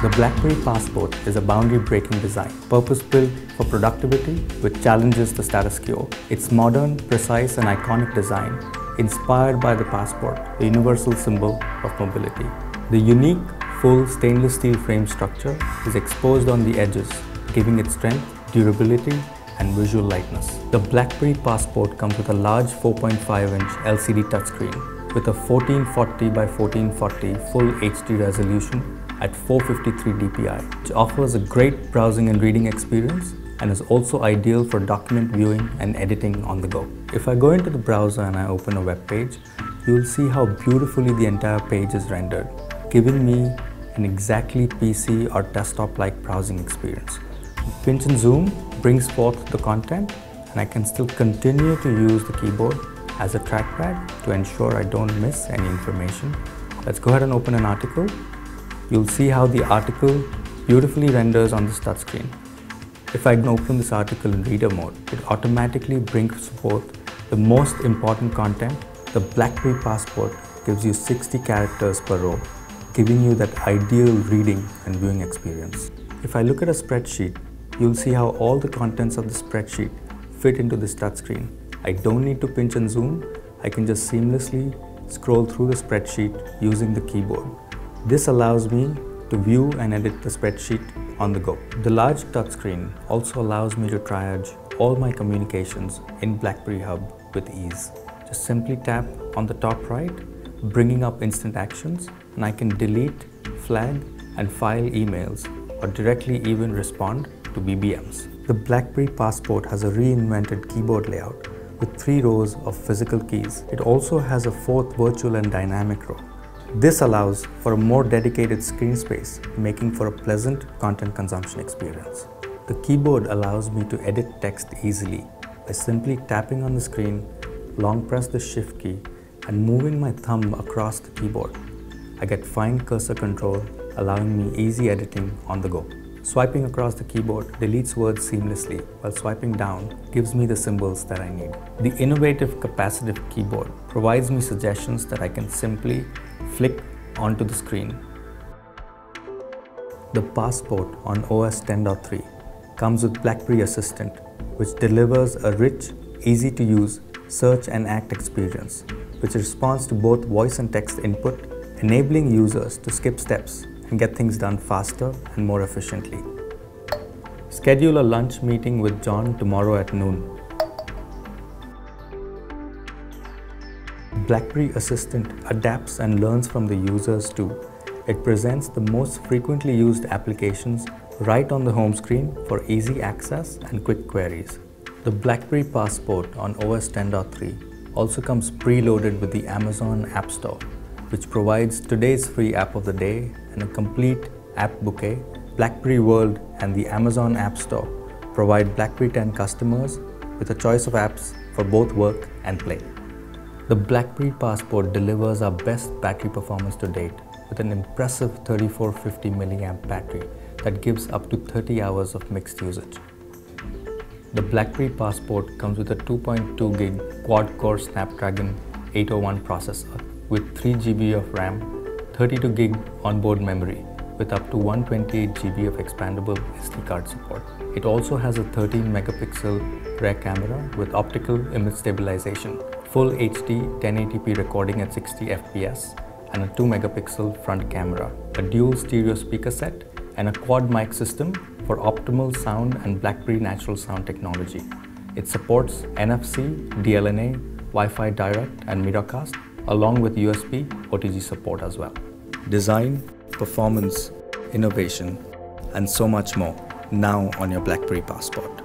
The BlackBerry Passport is a boundary-breaking design, purpose-built for productivity which challenges the status quo. Its modern, precise and iconic design, inspired by the passport, the universal symbol of mobility. The unique, full stainless steel frame structure is exposed on the edges, giving it strength, durability and visual lightness. The BlackBerry Passport comes with a large 4.5-inch LCD touchscreen with a 1440 by 1440 full HD resolution at 453 dpi, which offers a great browsing and reading experience and is also ideal for document viewing and editing on the go. If I go into the browser and I open a web page, you will see how beautifully the entire page is rendered, giving me an exactly PC or desktop-like browsing experience. Pinch and zoom brings forth the content and I can still continue to use the keyboard as a trackpad to ensure I don't miss any information. Let's go ahead and open an article you'll see how the article beautifully renders on this touchscreen. If I open this article in reader mode, it automatically brings forth the most important content. The BlackBerry Passport gives you 60 characters per row, giving you that ideal reading and viewing experience. If I look at a spreadsheet, you'll see how all the contents of the spreadsheet fit into this touchscreen. I don't need to pinch and zoom. I can just seamlessly scroll through the spreadsheet using the keyboard. This allows me to view and edit the spreadsheet on the go. The large touchscreen also allows me to triage all my communications in BlackBerry Hub with ease. Just simply tap on the top right, bringing up instant actions, and I can delete, flag, and file emails or directly even respond to BBMs. The BlackBerry Passport has a reinvented keyboard layout with three rows of physical keys. It also has a fourth virtual and dynamic row. This allows for a more dedicated screen space, making for a pleasant content consumption experience. The keyboard allows me to edit text easily by simply tapping on the screen, long press the shift key and moving my thumb across the keyboard. I get fine cursor control, allowing me easy editing on the go. Swiping across the keyboard deletes words seamlessly, while swiping down gives me the symbols that I need. The innovative capacitive keyboard provides me suggestions that I can simply flick onto the screen. The Passport on OS 10.3 comes with BlackBerry Assistant, which delivers a rich, easy to use search and act experience, which responds to both voice and text input, enabling users to skip steps and get things done faster and more efficiently. Schedule a lunch meeting with John tomorrow at noon BlackBerry Assistant adapts and learns from the users too. It presents the most frequently used applications right on the home screen for easy access and quick queries. The BlackBerry Passport on OS 10.3 also comes preloaded with the Amazon App Store, which provides today's free app of the day and a complete app bouquet. BlackBerry World and the Amazon App Store provide BlackBerry 10 customers with a choice of apps for both work and play. The BlackBerry Passport delivers our best battery performance to date with an impressive 3450 mAh battery that gives up to 30 hours of mixed usage. The BlackBerry Passport comes with a 2.2 gig quad-core Snapdragon 801 processor with 3 GB of RAM, 32 gig onboard memory with up to 128 GB of expandable SD card support. It also has a 13 megapixel rear camera with optical image stabilization full HD 1080p recording at 60 fps and a 2 megapixel front camera, a dual stereo speaker set and a quad mic system for optimal sound and BlackBerry natural sound technology. It supports NFC, DLNA, Wi-Fi Direct and Miracast along with USB OTG support as well. Design, performance, innovation and so much more now on your BlackBerry Passport.